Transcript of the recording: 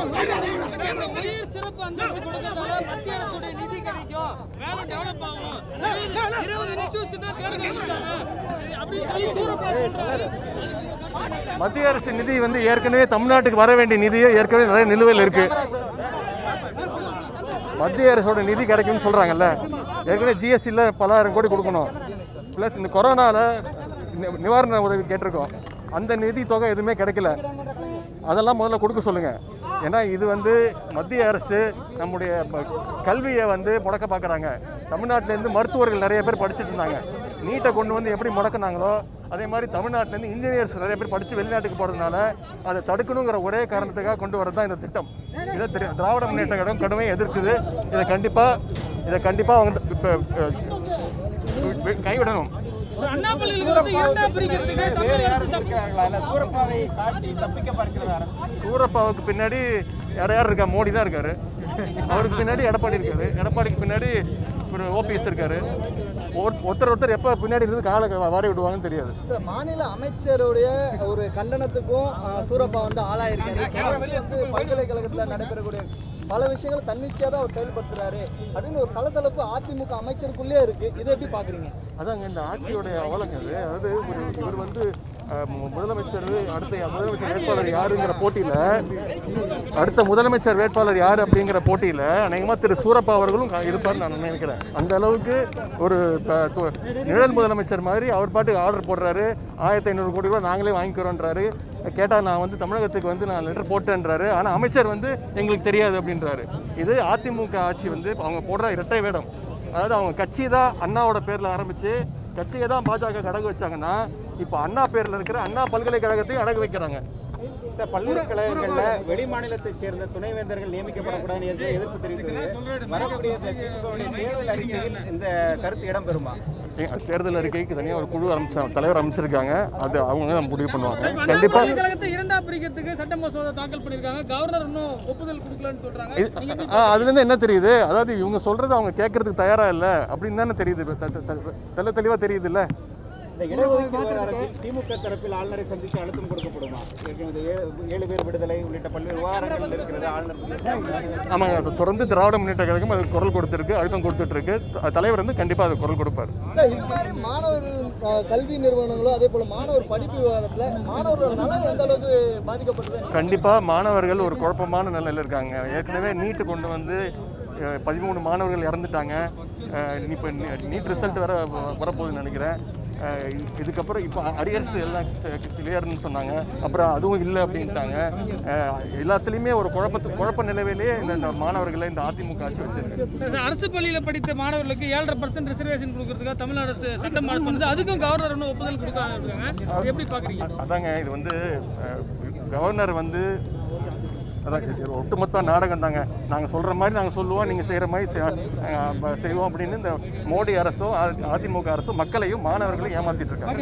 உயிர் சிறப்பு அந்தஸ்து கொடுக்கறதால மத்திய அரசுடைய நிதி கிடைக்கும். வேலை டெவலப் ஆகும். இருபது- நிமிஷம் தான் தேர்ந்தெடுத்தாங்க அப்படின்னு சொல்லி சூரப்பா சொல்றாரு. மத்திய அரசு நிதி வந்து ஏற்கனவே தமிழ்நாட்டுக்கு வர வேண்டிய நிதியே ஏற்கனவே நிறைய நிலுவையில் இருக்கு. மத்திய அரசோட நிதி கிடைக்கும்னு சொல்றாங்கல்ல. ஏற்கனவே ஜிஎஸ்டியில் பலாயிரம் கோடி கொடுக்கணும். ப்ளஸ் இந்த கொரோனாவில் நிவாரண உதவி கேட்டிருக்கோம். அந்த நிதி தொகை எதுவுமே கிடைக்கல. அதெல்லாம் முதல்ல கொடுக்க சொல்லுங்க. ஏன்னா இது வந்து மத்திய அரசு நம்முடைய ப- கல்வியை வந்து முடக்க பார்க்குறாங்க தமிழ்நாட்டிலேருந்து மருத்துவர்கள் நிறைய பேர் படிச்சுட்டு இருந்தாங்க. நீட்டை கொண்டு வந்து எப்படி முடக்கினாங்களோ அதே மாதிரி தமிழ்நாட்டிலேருந்து இன்ஜினியர்ஸ் நிறைய பேர் படித்து வெளிநாட்டுக்கு போகிறதுனால அதை தடுக்கணுங்கிற ஒரே காரணத்துக்காக கொண்டு வரது தான் இந்த திட்டம். இதை திரு- திராவிட முன்னேற்ற கழகம் கடுமையாக எதிர்க்குது. இதை கண்டிப்பாக இதை கண்டிப்பாக அவங்க இப்போ கைவிடணும். அண்ணாமலையில் வந்து இரண்டா பிரிக்கிறதுக்கு தமிழக அரசு சட்ட- சூரப்பாவை காட்டி தப்பிக்க பார்க்கிறது அரசு. சூரப்பாவுக்கு பின்னாடி யார் யார் இருக்கா? மோடி தான் இருக்காரு. அவருக்கு பின்னாடி எடப்பாடி இருக்காரு. எடப்பாடிக்கு பின்னாடி ஒரு ஓபிஎஸ் இருக்காரு. ஒரு- ஒருத்தர் ஒருத்தர் எப்போ பின்னாடி இருந்து காலை வாரி விடுவாங்கன்னு தெரியாது. சார் மாநில அமைச்சருடைய ஒரு கண்டனத்துக்கும் சூரப்பா வந்து ஆளாயிருக்காரு பல்கலைக்கழகத்தில் நடைபெறக்கூடிய பல விஷயங்களை தன்னிச்சையாக தான் அவர் செயல்படுத்துறாரு அப்படின்னு ஒரு கலத்தளப்பு அதிமுக அமைச்சருக்குள்ளே இருக்கு. இதை எப்படி பாக்குறீங்க அதாங்க இந்த ஆட்சியோடைய அவலங்க அது அதாவது இவர் வந்து முதலமைச்சர் அடுத்த முதலமைச்சர் வேட்பாளர் யாருங்கிற போட்டியில் அடுத்த முதலமைச்சர் வேட்பாளர் யார் அப்படிங்கிற போட்டியில் அநேகமாக திரு சூரப்பா அவர்களும் இருப்பார் நான் நினைக்கிறேன். அந்த அளவுக்கு ஒரு நிழல் முதலமைச்சர் மாதிரி அவர் பாட்டுக்கு ஆர்டர் போடுறாரு. ஆயிரத்தி ஐநூறு கோடி கூட நாங்களே வாங்கிக்கிறோன்றாரு. கேட்டால் நான் வந்து தமிழகத்துக்கு வந்து நான் லெட்டர் போட்டேன்றாரு. ஆனால் அமைச்சர் வந்து எங்களுக்கு தெரியாது அப்படின்றாரு. இது அதிமுக ஆட்சி வந்து அவங்க போடுற இரட்டை வேடம். அதாவது அவங்க கட்சி தான் அண்ணாவோட பேரில் ஆரம்பித்து கட்சியை தான் பாஜக கடங்கு வச்சாங்கன்னா இப்போ அண்ணா பேரில் இருக்கிற அண்ணா பல்கலைக்கழகத்தையும் அடகு வைக்கிறாங்க. சார் பல்கலைக்கழகங்கள்ல வெளி மாநிலத்தைச் சேர்ந்த துணைவேந்தர்கள் நியமிக்கப்படக்கூடாதுன்னு ஏற்கனவே எதிர்ப்பு தெரிவித்தது. வரக்கூடிய தேர்தல் அறிக்கையில் இந்த கருத்து இடம்பெறுமா? தேர்தல் அறிக்கைக்கு தனியாக ஒரு குழு அமைச்சா தலைவர் அமைச்சிருக்காங்க. அது அவங்க தான் முடிவு பண்ணுவாங்க. கண்டிப்பாக பல்கலைக்கழகத்தை இரண்டா பிரிக்கிறதுக்கு சட்ட மசோதா தாக்கல் பண்ணிருக்காங்க கவர்னர் இன்னும் ஒப்புதல் கொடுக்கலன்னு ஆ, அதுலேருந்து என்ன தெரியுது? அதாவது இவங்க சொல்கிறது அவங்க கேட்கறதுக்கு தயாராக இல்லை அப்படின்னு தானே தெரியுது. த- த- த- தெள்ள தெளிவாக தெரியுது இல்லை இந்த இடஒதுக்கீடு திமுக தரப்பில் ஆளுநரை சந்தித்து அழுத்தம் கொடுக்கப்படுமா? இந்த ஏழு ஏழு பேர் விடுதலை உள்ளிட்ட பல்வேறு விவகாரங்கள் இருக்கிறது. ஆளுநர் ஆமாங்க அது தொடர்ந்து திராவிட முன்னேற்ற கழகம் அது குரல் கொடுத்துருக்கு அழுத்தம் கொடுத்துட்டு இருக்கு தலைவர் வந்து கண்டிப்பாக அது குரல் கொடுப்பார். சார் இது மாதிரி மாணவர்கள் அஹ், கல்வி நிறுவனங்களோ அதே போல மாணவர் படிப்பு விவகாரத்தில் மாணவர்களோட நலன் எந்த அளவுக்கு பாதிக்கப்படுது கண்டிப்பாக மாணவர்கள் ஒரு குழப்பமான நிலையில் இருக்காங்க. ஏற்கனவே நீட்டு கொண்டு வந்து பதிமூணு மாணவர்கள் இறந்துட்டாங்க. இப்போ நீட் ரிசல்ட் வர வரப்போகுதுன்னு நினைக்கிறேன். இதுக்கப்புறம் இப்போ அரியர்ஸ் எல்லாம் கிளியர்னு சொன்னாங்க. அப்புறம் அதுவும் இல்லை அப்படின்ட்டாங்க. எல்லாத்துலேயுமே ஒரு குழப்பத்து குழப்ப நிலவிலேயே இந்த மாணவர்களை இந்த அதிமுக ஆட்சி வச்சிருக்கு. சார், சார், அரசு பள்ளியில படித்த மாணவர்களுக்கு ஏழரை பர்சன்ட் ரிசர்வேஷன் கொடுக்கறதுக்காக தமிழ்நாடு அரசு சட்டம் பண்ணுது. அதுக்கும் கவர்னர் ஒப்புதல் அது எப்படி பாக்குறீங்க? அதாங்க இது வந்து கவர்னர் வந்து அதான் ஒட்டுமொத்த நாடகம் தாங்க நாங்கள் சொல்கிற மாதிரி நாங்கள் சொல்லுவோம் நீங்கள் செய்கிற மாதிரி செய்வோம் அப்படின்னு இந்த மோடி அரசும் அதிமுக அரசும் மக்களையும் மாணவர்களையும் ஏமாத்திட்டு இருக்காங்க.